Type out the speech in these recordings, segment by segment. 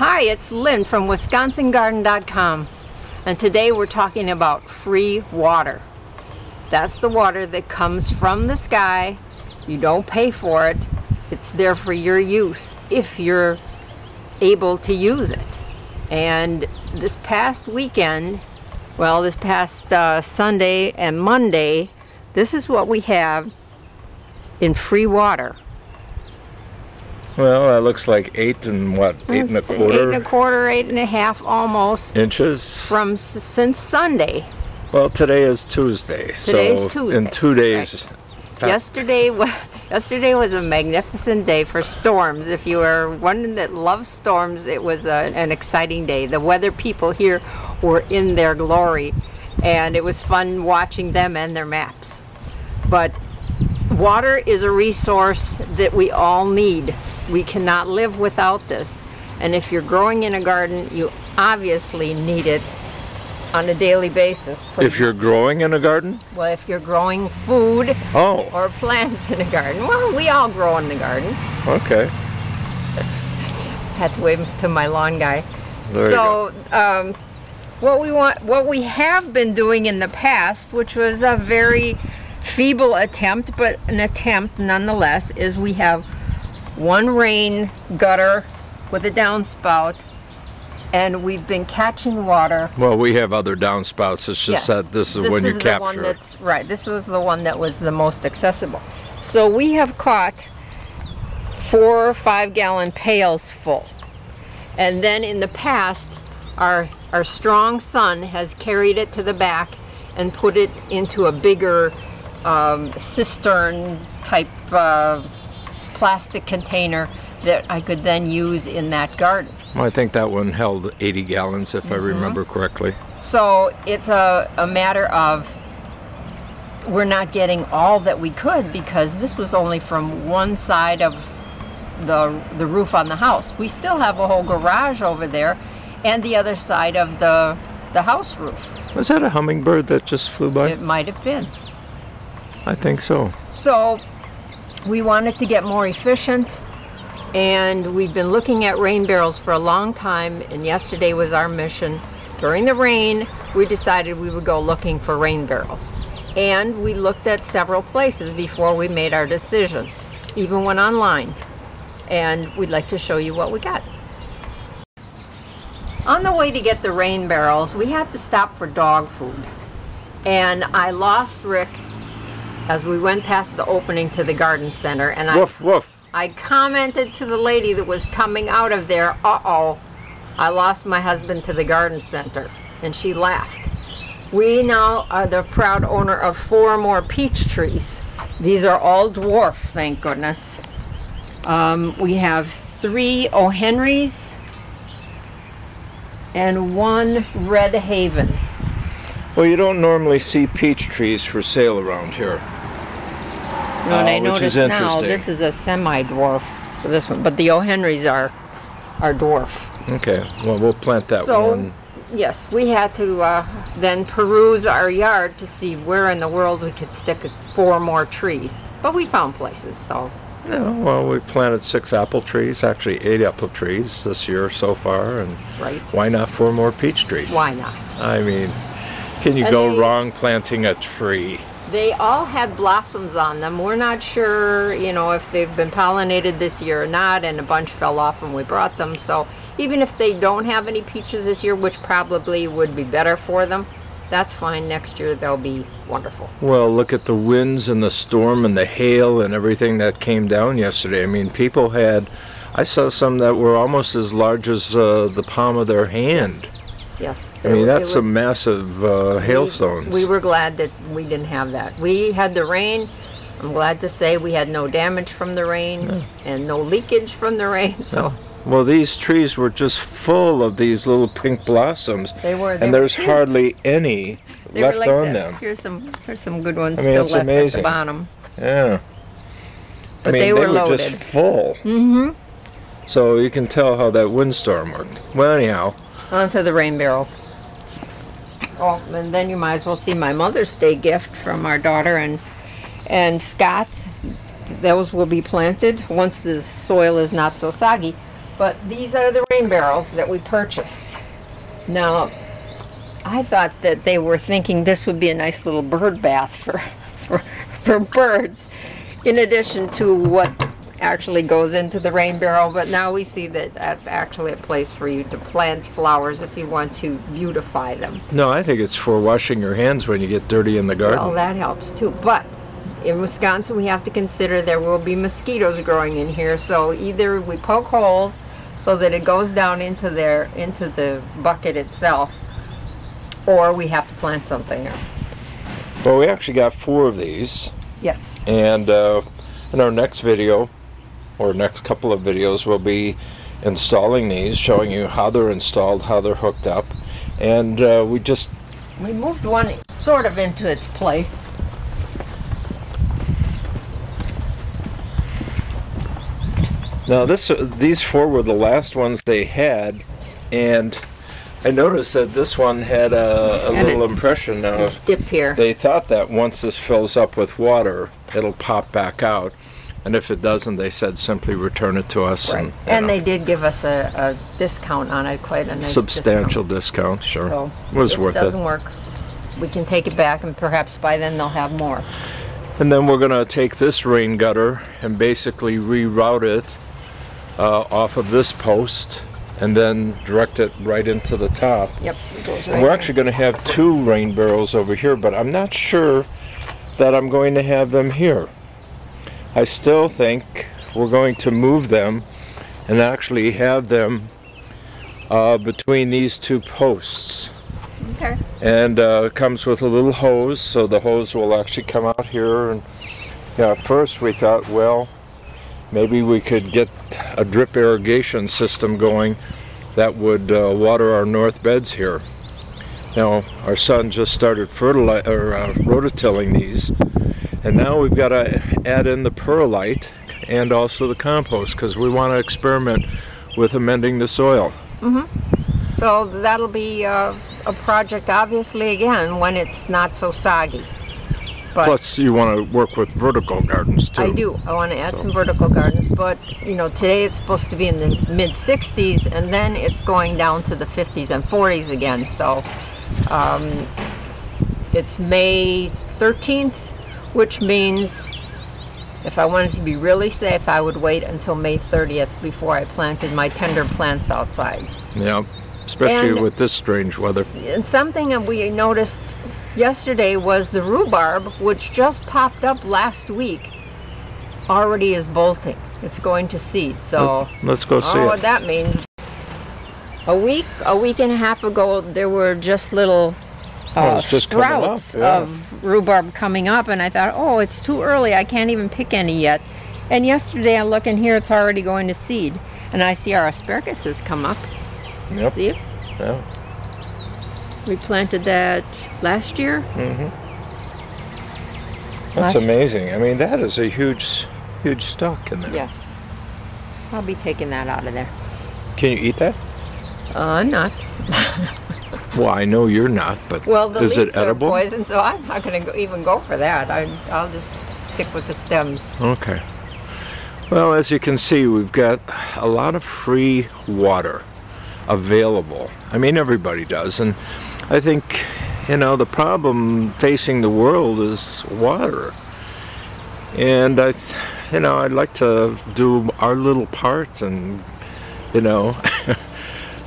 Hi, it's Lynn from WisconsinGarden.com and today we're talking about free water. That's the water that comes from the sky. You don't pay for it. It's there for your use if you're able to use it. And this past weekend, well, this past uh, Sunday and Monday, this is what we have in free water. Well, that looks like eight and what, eight and a quarter? Eight and a quarter, eight and a half almost. Inches? From since Sunday. Well, today is Tuesday. Today's so Tuesday. in two days. Right. Yesterday, yesterday was a magnificent day for storms. If you are one that loves storms, it was a, an exciting day. The weather people here were in their glory, and it was fun watching them and their maps. But water is a resource that we all need. We cannot live without this. And if you're growing in a garden, you obviously need it on a daily basis. If you're growing in a garden? Well, if you're growing food oh. or plants in a garden. Well, we all grow in the garden. Okay. Had to wave to my lawn guy. There so, um, what we want, what we have been doing in the past, which was a very feeble attempt, but an attempt nonetheless, is we have one rain gutter with a downspout and we've been catching water. Well, we have other downspouts. It's just yes. that this is this when is you the capture. One that's, right. This was the one that was the most accessible. So we have caught four or five gallon pails full. And then in the past, our, our strong son has carried it to the back and put it into a bigger um, cistern type uh, plastic container that I could then use in that garden. Well, I think that one held 80 gallons, if mm -hmm. I Mm-hmm. remember correctly. So it's a, a matter of we're not getting all that we could because this was only from one side of the, the roof on the house. We still have a whole garage over there and the other side of the, the house roof. Was that a hummingbird that just flew by? It might have been. I think so. So we wanted to get more efficient and we've been looking at rain barrels for a long time and yesterday was our mission. During the rain, we decided we would go looking for rain barrels. And we looked at several places before we made our decision. Even went online. And we'd like to show you what we got. On the way to get the rain barrels, we had to stop for dog food. And I lost Rick as we went past the opening to the garden center and woof, I woof. I commented to the lady that was coming out of there, uh-oh, I lost my husband to the garden center and she laughed. We now are the proud owner of four more peach trees. These are all dwarf, thank goodness. Um, we have three O'Henrys and one Red Haven. Well, you don't normally see peach trees for sale around here. No, and uh, I notice now this is a semi-dwarf this one, but the O'Henrys are are dwarf. Okay, well we'll plant that so, one. Yes, we had to uh, then peruse our yard to see where in the world we could stick four more trees. But we found places, so. Yeah, well, we planted six apple trees, actually eight apple trees this year so far, and right. why not four more peach trees? Why not? I mean, can you And go they- wrong planting a tree? They all had blossoms on them. We're not sure, you know, if they've been pollinated this year or not, and a bunch fell off when we brought them. So even if they don't have any peaches this year, which probably would be better for them, that's fine. Next year they'll be wonderful. Well, look at the winds and the storm and the hail and everything that came down yesterday. I mean, people had, I saw some that were almost as large as uh, the palm of their hand. Yes. I mean, that's some was- massive uh, hailstones. We, we were glad that we didn't have that. We had the rain. I'm glad to say we had no damage from the rain and no leakage from the rain. So Well, these trees were just full of these little pink blossoms, they were. They and there's cute. hardly any They were left like on that. them. Here's some. Here's some good ones I mean, still it's left at amazing. the bottom. Yeah. But I mean, they were were loaded. just full. Mm-hmm. So you can tell how that windstorm worked. Well, anyhow, Onto the rain barrel. Oh, and then you might as well see my Mother's Day gift from our daughter and and Scott. Those will be planted once the soil is not so soggy. But these are the rain barrels that we purchased. Now, I thought that they were thinking this would be a nice little bird bath for, for, for birds, in addition to what actually goes into the rain barrel. But now we see that that's actually a place for you to plant flowers if you want to beautify them. No, I think it's for washing your hands when you get dirty in the garden. Well, that helps too. But in Wisconsin, we have to consider there will be mosquitoes growing in here. So either we poke holes so that it goes down into there, into the bucket itself, or we have to plant something there. Well, we actually got four of these, Yes. and uh, in our next video, or next couple of videos, we'll be installing these, showing you how they're installed, how they're hooked up, and uh, we just We moved one sort of into its place. now this these four were the last ones they had, and I noticed that this one had a, a little it- impression of Dip here. They thought that once this fills up with water, it'll pop back out. And if it doesn't, they said simply return it to us. Right. And, And know, they did give us a, a discount on it, quite a nice substantial discount, sure. discount. So was if worth it it. doesn't work, we can take it back and perhaps by then they'll have more. And then we're going to take this rain gutter and basically reroute it uh, off of this post and then direct it right into the top. Yep. It right we're there. actually going to have two rain barrels over here, but I'm not sure that I'm going to have them here. I still think we're going to move them and actually have them uh, between these two posts. Okay. And uh, it comes with a little hose, so the hose will actually come out here. And yeah, at first we thought, well, maybe we could get a drip irrigation system going that would uh, water our north beds here. Now, our son just started fertili- or uh, rototilling these, and now we've got to add in the perlite and also the compost because we want to experiment with amending the soil. So that'll be uh, a project, obviously, again, when it's not so soggy. But Plus, you want to work with vertical gardens too. I do. I want to add So- some vertical gardens, but you know, today it's supposed to be in the mid 60s, and then it's going down to the 50s and 40s again. So um, it's May 13th, which means if I wanted to be really safe, I would wait until May 30th before I planted my tender plants outside. Yeah, especially And- with this strange weather. And something that we noticed yesterday was the rhubarb, which just popped up last week, already is bolting. It's going to seed. So, Let's go see oh, what that means. A week, a week and a half ago, there were just little uh, it's just coming sprouts yeah. of rhubarb coming up, and I thought, oh, it's too early. I can't even pick any yet. And yesterday, I look in here; it's already going to seed, and I see our asparagus has come up. Yep. See? Yeah. We planted that last year. Mm-hmm. That's Last- amazing. I mean, that is a huge, huge stalk in there. Yes. I'll be taking that out of there. Can you eat that? Uh, I'm not. Well, I know you're not, but Well, the is leaves it edible? are poison, so I'm not going to even go for that. I, I'll just stick with the stems. Okay. Well, as you can see, we've got a lot of free water available. I mean, everybody does. And I think, you know, the problem facing the world is water. And I, th- you know, I'd like to do our little part and, you know,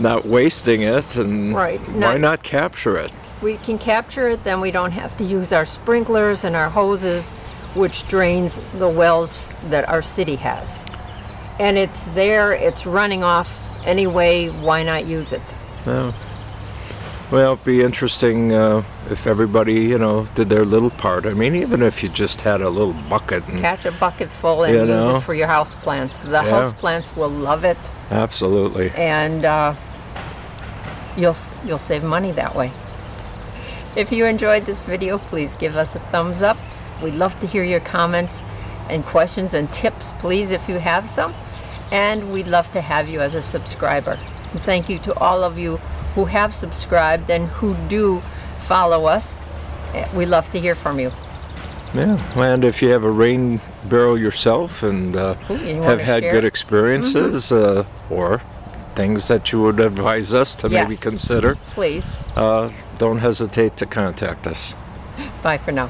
not wasting it and Right, why not- not capture it? We can capture it, then we don't have to use our sprinklers and our hoses, which drains the wells that our city has. And it's there, it's running off anyway, why not use it? Yeah. Well, it'd be interesting uh, if everybody, you know, did their little part. I mean, even if you just had a little bucket. And, Catch a bucket full and You use it for your house plants. The Yeah. house plants will love it. absolutely. and uh, you'll you'll save money that way. If you enjoyed this video, please give us a thumbs up. We'd love to hear your comments and questions and tips, please, if you have some. And we'd love to have you as a subscriber. And thank you to all of you who have subscribed and who do follow us. Eh, We love to hear from you. Yeah, and if you have a rain barrel yourself and uh, Ooh, you have had good experiences uh, or things that you would advise us to maybe consider, Please. uh, don't hesitate to contact us. Bye for now.